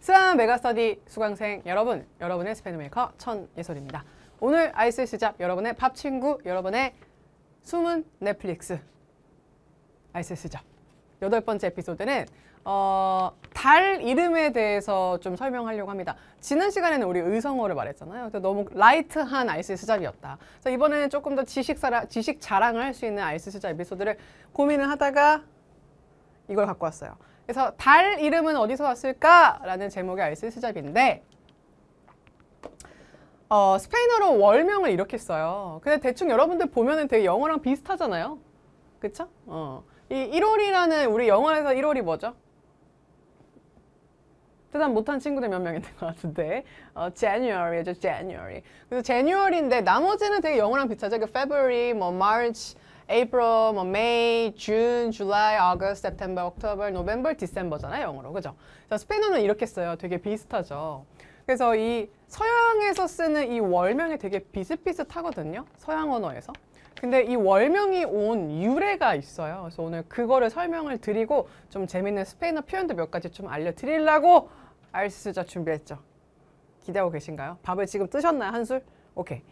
스아 메가스터디 수강생 여러분, 여러분의 스페인어 메이커 천예솔입니다. 오늘 알쓸스잡 여러분의 밥 친구, 여러분의 숨은 넷플릭스 알쓸스잡 여덟 번째 에피소드는 어, 달 이름에 대해서 좀 설명하려고 합니다. 지난 시간에는 우리 의성어를 말했잖아요. 너무 light한 알쓸스잡이었다. 그래서 이번에는 조금 더 지식 사라, 지식 자랑을 할 수 있는 알쓸스잡 에피소드를 고민을 하다가 이걸 갖고 왔어요. 그래서 달 이름은 어디서 왔을까라는 제목의 스잡인데 어, 스페인어로 월명을 이렇게 써요. 근데 대충 여러분들 보면은 되게 영어랑 비슷하잖아요. 그쵸? 어. 이 1월이라는 우리 영어에서 1월이 뭐죠? 대단 못한 친구들 몇 명 있는 것 같은데 어, January죠, January. 그래서 January인데 나머지는 되게 영어랑 비슷하죠. 그 February, 뭐 March, April, 뭐 May, June, July, August, September, October, November, December잖아요, 영어로. 그죠? 자, 스페인어는 이렇게 써요. 되게 비슷하죠. 그래서 이 서양에서 쓰는 이 월명이 되게 비슷비슷하거든요. 서양 언어에서. 근데 이 월명이 온 유래가 있어요. 그래서 오늘 그거를 설명을 드리고 좀 재밌는 스페인어 표현도 몇 가지 좀 알려드리려고 알스자 준비했죠. 기대하고 계신가요? 밥을 지금 뜨셨나요? 한술? 오케이.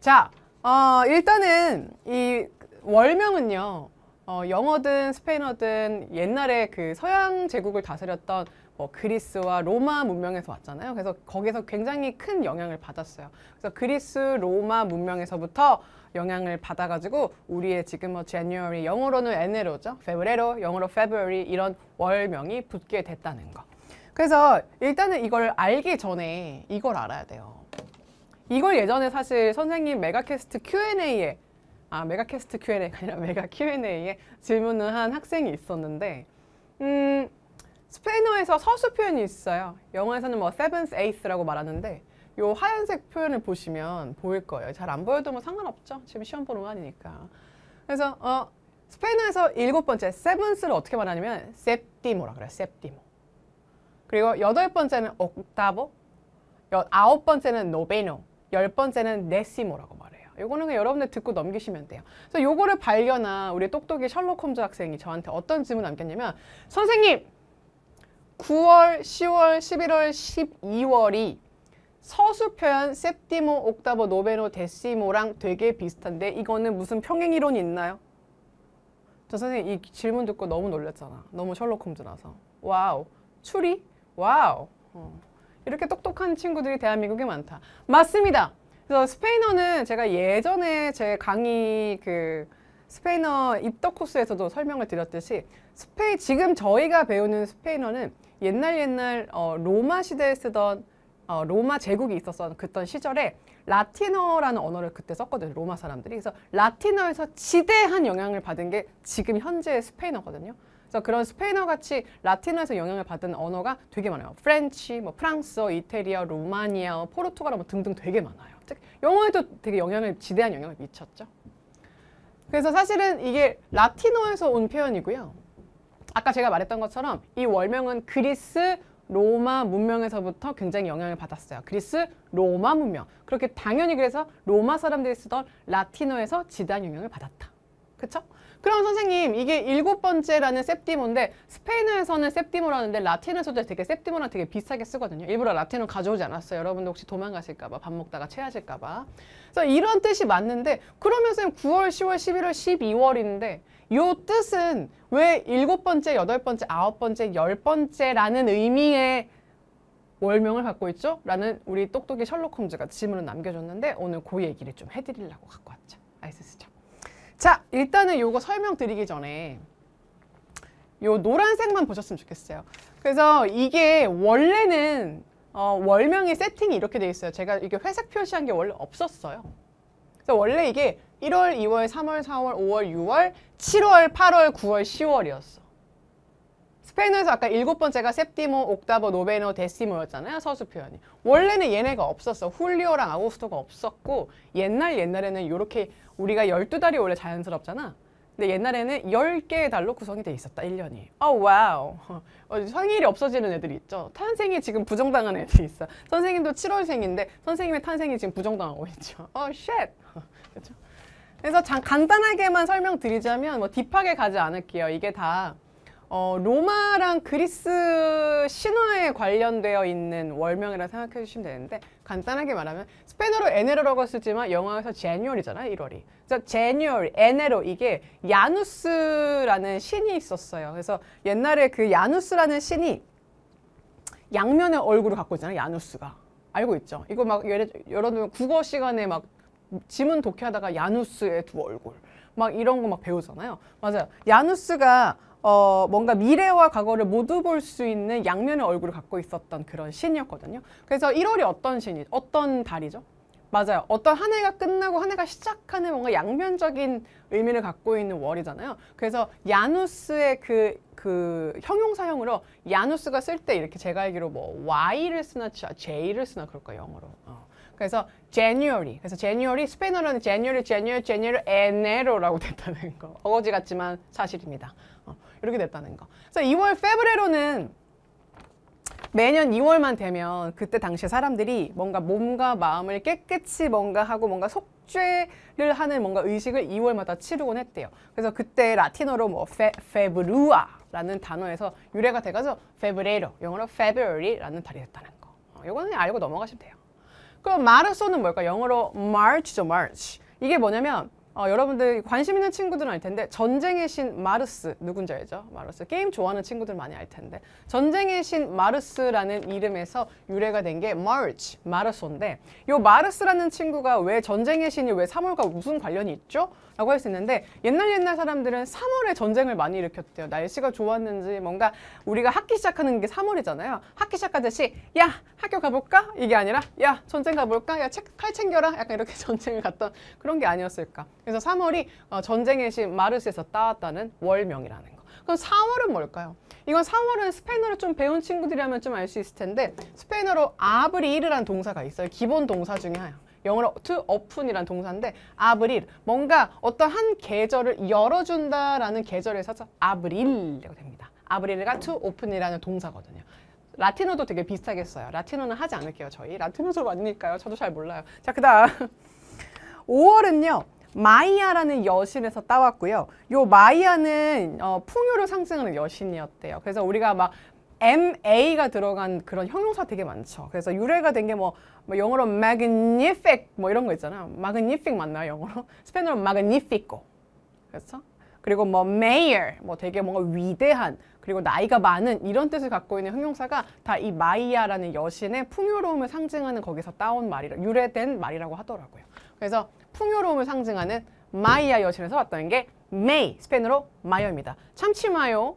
자, 어, 일단은 이 월명은요. 어, 영어든 스페인어든 옛날에 그 서양 제국을 다스렸던 뭐 그리스와 로마 문명에서 왔잖아요. 그래서 거기서 굉장히 큰 영향을 받았어요. 그래서 그리스, 로마 문명에서부터 영향을 받아가지고 우리의 지금 뭐 January 영어로는 에네로죠. Febrero 영어로 February 이런 월명이 붙게 됐다는 거. 그래서 일단은 이걸 알기 전에 이걸 알아야 돼요. 이걸 예전에 사실 선생님 메가캐스트 Q&A에 아 메가캐스트 Q&A가 아니라 메가 Q&A에 질문을 한 학생이 있었는데 음, 스페인어에서 서수 표현이 있어요. 영어에서는 뭐 seventh, eighth라고 말하는데 요 하얀색 표현을 보시면 보일 거예요. 잘 안 보여도 뭐 상관없죠. 지금 시험 보는 거 아니니까. 그래서 어, 스페인어에서 일곱 번째 seventh를 어떻게 말하냐면 séptimo라 그래요. séptimo. 그리고 여덟 번째는 octavo, 여, 아홉 번째는 noveno, 열 번째는 decimo라고 말해요. 요거는 여러분들 듣고 넘기시면 돼요. 그래서 요거를 발견한 우리 똑똑이 셜록 홈즈 학생이 저한테 어떤 질문 남겼냐면 선생님 9월, 10월, 11월, 12월이 서수 표현 septimo, octavo, noveno, decimo랑 되게 비슷한데 이거는 무슨 평행 이론이 있나요? 저 선생님 이 질문 듣고 너무 놀랐잖아. 너무 셜록 홈즈라서. wow. 추리? wow. 어. 이렇게 똑똑한 친구들이 대한민국에 많다. 맞습니다. 그래서 스페인어는 제가 예전에 제 강의 그 스페인어 입덕 코스에서도 설명을 드렸듯이 스페인 지금 저희가 배우는 스페인어는 옛날 옛날 어, 로마 시대에 쓰던 어, 로마 제국이 있었던 그던 시절에 라틴어라는 언어를 그때 썼거든요. 로마 사람들이. 그래서 라틴어에서 지대한 영향을 받은 게 지금 현재의 스페인어거든요. 그래서 그런 스페인어 같이 라틴어에서 영향을 받은 언어가 되게 많아요. French, 뭐 프랑스어, 이태리어, 루마니아, 포르투갈어 뭐 등등 되게 많아요. 즉 영어에도 되게 영향을 지대한 영향을 미쳤죠. 그래서 사실은 이게 라틴어에서 온 표현이고요. 아까 제가 말했던 것처럼 이 월명은 그리스, 로마 문명에서부터 굉장히 영향을 받았어요. 그리스, 로마 문명. 그렇게 당연히 그래서 로마 사람들이 쓰던 라틴어에서 지대한 영향을 받았다. 그쵸? 그럼 선생님 이게 일곱 번째라는 septimo인데 스페인어에서는 septimo라는데 라틴어에서도 되게 septimo랑 되게 비슷하게 쓰거든요. 일부러 라틴어 가져오지 않았어요. 여러분들 혹시 도망가실까 봐, 밥 먹다가 체하실까 봐. 그래서 이런 뜻이 맞는데 그러면 선 9월, 10월, 11월, 12월인데 요 뜻은 왜 일곱 번째, 여덟 번째, 아홉 번째, 열 번째라는 의미의 월명을 갖고 있죠? 라는 우리 똑똑이 셜록 홈즈가 질문을 남겨줬는데 오늘 그 얘기를 좀 해드리려고 갖고 왔죠. 아이스스죠. 자, 일단은 요거 설명드리기 전에 요 노란색만 보셨으면 좋겠어요. 그래서 이게 원래는 어, 월명의 세팅이 이렇게 돼 있어요. 제가 이게 회색 표시한 게 원래 없었어요. 그래서 원래 이게 1월, 2월, 3월, 4월, 5월, 6월, 7월, 8월, 9월, 10월이었어. 스페인어에서 아까 일곱 번째가 septimo, octavo, noveno, decimo였잖아요. 서수 표현이. 원래는 얘네가 없었어. 훌리오랑 아고스토가 없었고 옛날 옛날에는 이렇게 우리가 12달이 원래 자연스럽잖아. 근데 옛날에는 10개의 달로 구성이 돼 있었다. 1년이. 어 wow. 어, 생일이 없어지는 애들이 있죠. 탄생이 지금 부정당한 애들이 있어. 선생님도 7월생인데 선생님의 탄생이 지금 부정당하고 있죠. 어 shit. 그렇죠? 그래서 장, 간단하게만 설명드리자면 뭐 deep하게 가지 않을게요. 이게 다 어, 로마랑 그리스 신화에 관련되어 있는 월명이라 생각해 주시면 되는데 간단하게 말하면 스페인어로 enero라고 쓰지만 영어에서 January잖아요 1월이. 그래서 January enero 이게 야누스라는 신이 있었어요. 그래서 옛날에 그 야누스라는 신이 양면의 얼굴을 갖고 있잖아요 야누스가. 알고 있죠? 이거 막 예를 여러분 국어 시간에 막 지문 독해하다가 야누스의 두 얼굴. 막 이런 거 막 배우잖아요. 맞아요. 야누스가 어, 뭔가 미래와 과거를 모두 볼 수 있는 양면의 얼굴을 갖고 있었던 그런 신이었거든요. 그래서 1월이 어떤 신이, 어떤 달이죠? 맞아요. 어떤 한 해가 끝나고 한 해가 시작하는 뭔가 양면적인 의미를 갖고 있는 월이잖아요. 그래서 야누스의 그, 그 형용사형으로 야누스가 쓸 때 이렇게 제가 알기로 뭐 Y를 쓰나 J를 쓰나 그럴 거예요, 영어로. 어. 그래서 January. 그래서 January 스페인어로는 January, January, January, Enero라고 됐다는 거. 어거지 같지만 사실입니다. 어, 이렇게 됐다는 거. 그래서 2월 페브레로는 매년 2월만 되면 그때 당시에 사람들이 뭔가 몸과 마음을 깨끗이 뭔가 하고 뭔가 속죄를 하는 뭔가 의식을 2월마다 치르곤 했대요. 그래서 그때 라틴어로 뭐 fe, februa라는 단어에서 유래가 돼가지고 febrero 영어로 February라는 달이 됐다는 거. 어, 이거는 알고 넘어가시면 돼요. 그럼 marzo는 뭘까? 영어로 March죠, March. 이게 뭐냐면 어, 여러분들 관심 있는 친구들은 알 텐데 전쟁의 신 마르스 누군지 알죠? 마르스 게임 좋아하는 친구들 많이 알 텐데 전쟁의 신 마르스라는 이름에서 유래가 된게 March 마르소인데 요 마르스라는 친구가 왜 전쟁의 신이 왜 3월과 무슨 관련이 있죠? 라고 할 수 있는데 옛날 옛날 사람들은 3월에 전쟁을 많이 일으켰대요. 날씨가 좋았는지 뭔가 우리가 학기 시작하는 게 3월이잖아요. 학기 시작하듯이 야 학교 가볼까? 이게 아니라 야 전쟁 가볼까? 야 칼 챙겨라? 약간 이렇게 전쟁을 갔던 그런 게 아니었을까? 그래서 3월이 어, 전쟁의 신 마르스에서 따왔다는 월명이라는 거. 그럼 4월은 뭘까요? 이건 4월은 스페인어를 좀 배운 친구들이라면 좀 알 수 있을 텐데 스페인어로 abrir라는 동사가 있어요. 기본 동사 중에 하나. 영어로 to open이라는 동사인데 abril 뭔가 어떤 한 계절을 열어준다라는 계절에서 abril이라고 됩니다. abrir가 to open이라는 동사거든요. 라틴어도 되게 비슷하게 써요. 라틴어는 하지 않을게요, 저희. 라틴어 수업 아니니까요. 저도 잘 몰라요. 자, 그 다음 5월은요. 마이아라는 여신에서 따왔고요. 요 마이아는 어, 풍요를 상징하는 여신이었대요. 그래서 우리가 막 MA가 들어간 그런 형용사 되게 많죠. 그래서 유래가 된 게 뭐 뭐 영어로 magnific 뭐 이런 거 있잖아요. magnific 맞나요, 영어로? 스페인어로 magnífico. 그렇죠? 그리고 뭐 mayor 뭐 되게 뭔가 위대한 그리고 나이가 많은 이런 뜻을 갖고 있는 형용사가 다 이 마이아라는 여신의 풍요로움을 상징하는 거기서 따온 말이라 유래된 말이라고 하더라고요. 그래서 풍요로움을 상징하는 마이아 여신에서 왔다는 게 May 스페인어로 mayo입니다. 참치 마요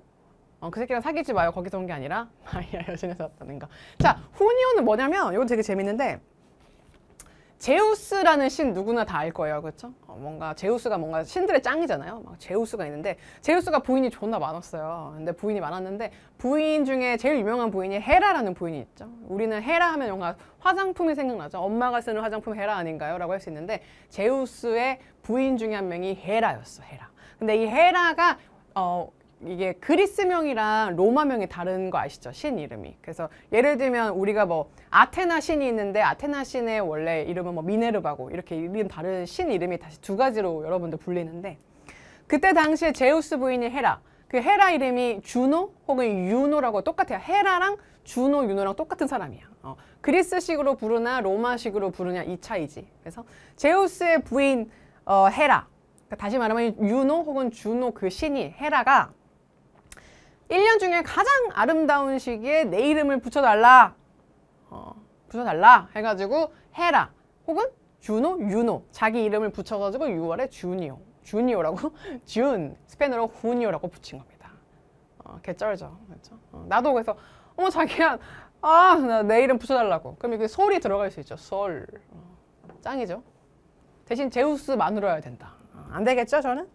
어, 그 새끼랑 사귀지 마요. 거기서 온 게 아니라 마이아 여신에서 왔다는 거. 자, 후니오는 뭐냐면 이거 되게 재밌는데 제우스라는 신 누구나 다 알 거예요. 그렇죠? 어, 뭔가 제우스가 뭔가 신들의 짱이잖아요. 막 제우스가 있는데 제우스가 부인이 존나 많았어요. 근데 부인이 많았는데 부인 중에 제일 유명한 부인이 헤라라는 부인이 있죠. 우리는 헤라 하면 뭔가 화장품이 생각나죠. 엄마가 쓰는 화장품 헤라 아닌가요? 라고 할 수 있는데 제우스의 부인 중에 한 명이 헤라였어. 헤라. 근데 이 헤라가 어 이게 그리스명이랑 로마명이 다른 거 아시죠? 신 이름이. 그래서 예를 들면 우리가 뭐 아테나 신이 있는데 아테나 신의 원래 이름은 뭐 미네르바고 이렇게 이름 다른 신 이름이 다시 두 가지로 여러분들 불리는데 그때 당시에 제우스 부인이 헤라. 그 헤라 이름이 주노 혹은 유노라고 똑같아요. 헤라랑 주노, 유노랑 똑같은 사람이야. 어, 그리스식으로 부르나 로마식으로 부르냐 이 차이지. 그래서 제우스의 부인 어, 헤라. 그러니까 다시 말하면 유노 혹은 주노 그 신이 헤라가 1년 중에 가장 아름다운 시기에 내 이름을 붙여달라. 어, 붙여달라 해가지고 헤라 혹은 주노, 유노 자기 이름을 붙여가지고 6월에 주니오, 주니오라고 준 스페인어로 후니오라고 붙인 겁니다. 어, 개쩔죠, 그렇죠? 어, 나도 그래서 어머 자기야, 아 내 이름 붙여달라고. 그럼 이게 솔이 들어갈 수 있죠, 솔. 어, 짱이죠. 대신 제우스 만으로야 된다. 어, 안 되겠죠, 저는?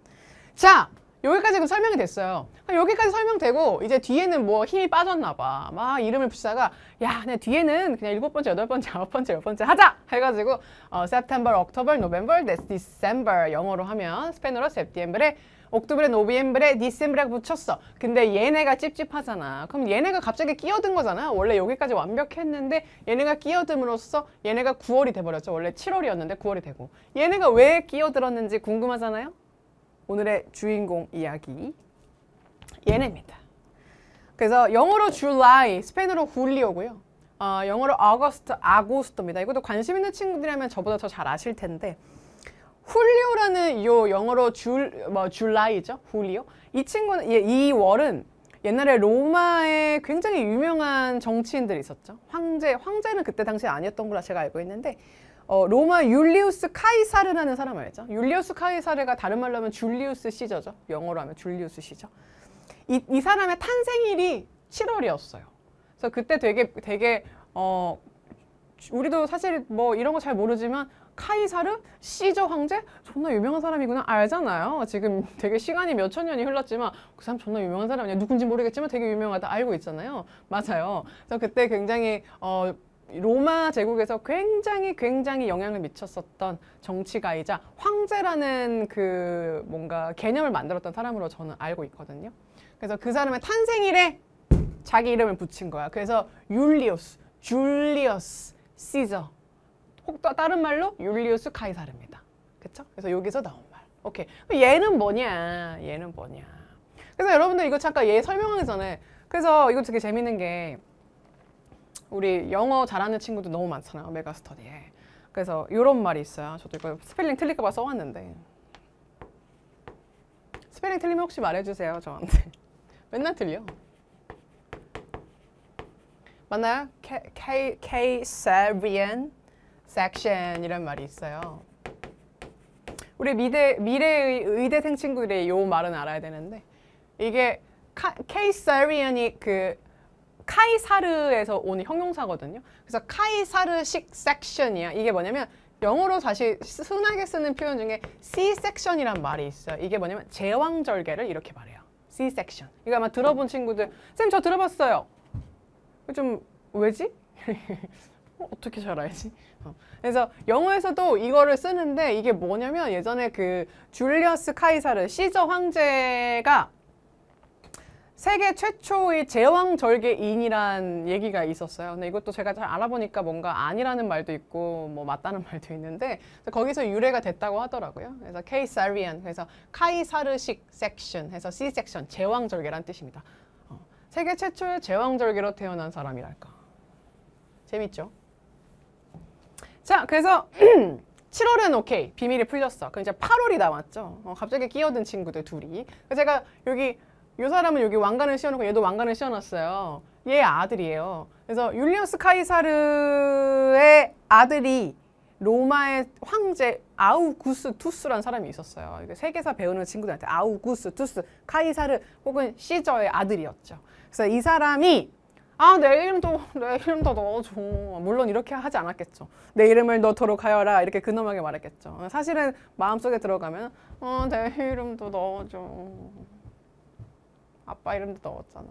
자, 여기까지 그 설명이 됐어요. 여기까지 설명되고 이제 뒤에는 뭐 힘이 빠졌나 봐. 막 이름을 붙이다가 야, 그냥 뒤에는 그냥 일곱 번째, 여덟 번째, 아홉 번째, 열 번째 하자 해가지고 어, September, October, November, December 영어로 하면 스페인어로 Septiembre, 옥토브레, 노비엠브레, 디셈브레 붙였어. 근데 얘네가 찝찝하잖아. 그럼 얘네가 갑자기 끼어든 거잖아. 원래 여기까지 완벽했는데 얘네가 끼어듦으로써 얘네가 9월이 돼버렸죠. 원래 7월이었는데 9월이 되고. 얘네가 왜 끼어들었는지 궁금하잖아요. 오늘의 주인공 이야기 얘네입니다. 그래서 영어로 July, 스페인어로 Julio고요. 어, 영어로 August, 아고스토입니다. 이것도 관심 있는 친구들이라면 저보다 더 잘 아실 텐데 훌리오라는 요 영어로 줄, 뭐 줄라이죠, 훌리오. 이 친구는 이, 이 월은 옛날에 로마에 굉장히 유명한 정치인들이 있었죠. 황제, 황제는 그때 당시에 아니었던 걸로 제가 알고 있는데 어, 로마 율리우스 카이사르라는 사람 알죠? 율리우스 카이사르가 다른 말로 하면 줄리우스 시저죠. 영어로 하면 줄리우스 시저. 이, 이 사람의 탄생일이 7월이었어요. 그래서 그때 되게 되게 어 우리도 사실 뭐 이런 거 잘 모르지만 카이사르 시저 황제 존나 유명한 사람이구나 알잖아요. 지금 되게 시간이 몇 천 년이 흘렀지만 그 사람 존나 유명한 사람이야. 누군지 모르겠지만 되게 유명하다 알고 있잖아요. 맞아요. 그래서 그때 굉장히 어 로마 제국에서 굉장히 굉장히 영향을 미쳤었던 정치가이자 황제라는 그 뭔가 개념을 만들었던 사람으로 저는 알고 있거든요. 그래서 그 사람의 탄생일에 자기 이름을 붙인 거야. 그래서 율리우스, 줄리어스, 시저. 혹또 다른 말로 율리우스 카이사르입니다. 그쵸? 그래서 여기서 나온 말. 오케이. 얘는 뭐냐? 얘는 뭐냐? 그래서 여러분들 이거 잠깐 얘 설명하기 전에 그래서 이거 되게 재밌는 게 우리 영어 잘하는 친구도 너무 많잖아요. 메가스터디에. 그래서 이런 말이 있어요. 저도 이거 스펠링 틀릴까 봐 써왔는데. 스펠링 틀리면 혹시 말해주세요. 저한테. 맨날 틀려. 맞나요? K, K, K-Serbian section 이란 말이 있어요. 우리 미래, 미래의 의대생 친구들이 요 말은 알아야 되는데 이게 K-Serbian이 그 카이사르에서 오는 형용사거든요. 그래서 카이사르식 섹션이야. 이게 뭐냐면 영어로 다시 흔하게 쓰는 표현 중에 C-section이란 말이 있어요. 이게 뭐냐면 제왕절개를 이렇게 말해요. C-section. 이거 아마 들어본 친구들 쌤 저 들어봤어요. 좀 왜지? 어, 어떻게 잘 알지? 어. 그래서 영어에서도 이거를 쓰는데 이게 뭐냐면 예전에 그 줄리어스 카이사르 시저 황제가 세계 최초의 제왕 절개인이란 얘기가 있었어요. 근데 이것도 제가 잘 알아보니까 뭔가 아니라는 말도 있고 뭐 맞다는 말도 있는데 거기서 유래가 됐다고 하더라고요. 그래서 케이사리안 그래서 카이사르식 섹션 해서 C 섹션 제왕 절개란 뜻입니다. 어, 세계 최초의 제왕 절개로 태어난 사람이랄까. 재밌죠? 자, 그래서 7월은 오케이 비밀이 풀렸어. 그럼 이제 8월이 남았죠. 어, 갑자기 끼어든 친구들 둘이. 제가 여기 이 사람은 여기 왕관을 씌워놓고 얘도 왕관을 씌워놨어요. 얘 아들이에요. 그래서 율리우스 카이사르의 아들이 로마의 황제 아우구스투스라는 사람이 있었어요. 세계사 배우는 친구들한테 아우구스투스 카이사르 혹은 시저의 아들이었죠. 그래서 이 사람이 아, 내 이름도, 내 이름도 넣어줘. 물론 이렇게 하지 않았겠죠. 내 이름을 넣도록 하여라. 이렇게 근엄하게 말했겠죠. 사실은 마음속에 들어가면, 어, 내 이름도 넣어줘. 아빠 이름도 넣었잖아.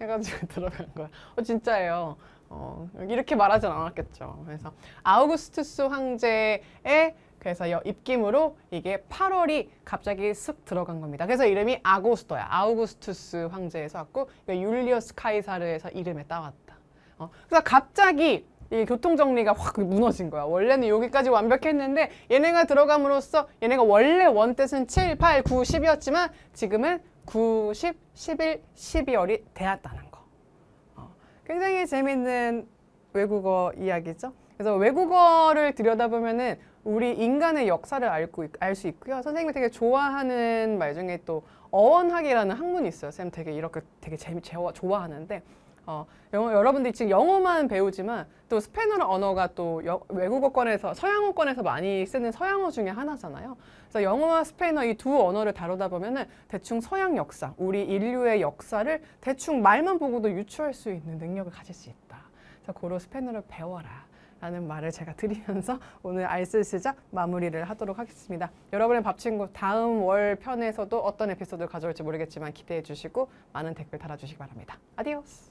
해가지고 들어간 거야. 어, 진짜예요. 어, 이렇게 말하진 않았겠죠. 그래서 아우구스투스 황제의 그래서 입김으로 이게 8월이 갑자기 슥 들어간 겁니다. 그래서 이름이 아고스토야. 아우구스투스 황제에서 왔고 율리어스 카이사르에서 이름에 따왔다. 어, 그래서 갑자기 이 교통 정리가 확 무너진 거야. 원래는 여기까지 완벽했는데 얘네가 들어감으로써 얘네가 원래 원뜻은 7, 8, 9, 10이었지만 지금은 9, 10, 11, 12월이 되었다는 거. 어, 굉장히 재밌는 외국어 이야기죠. 그래서 외국어를 들여다보면은 우리 인간의 역사를 알고 알 수 있고요. 선생님이 되게 좋아하는 말 중에 또 어원학이라는 학문이 있어요. 쌤 되게 이렇게 되게 재미 좋아하는데 어, 영어, 여러분들이 지금 영어만 배우지만 또 스페인어 언어가 또 여, 외국어권에서 서양어권에서 많이 쓰는 서양어 중에 하나잖아요. 그래서 영어와 스페인어 이 두 언어를 다루다 보면은 대충 서양 역사, 우리 인류의 역사를 대충 말만 보고도 유추할 수 있는 능력을 가질 수 있다. 그래서 고로 스페인어를 배워라. 라는 말을 제가 드리면서 오늘 알쓸스잡 마무리를 하도록 하겠습니다. 여러분의 밥친구 다음 월 편에서도 어떤 에피소드를 가져올지 모르겠지만 기대해 주시고 많은 댓글 달아주시기 바랍니다. adiós!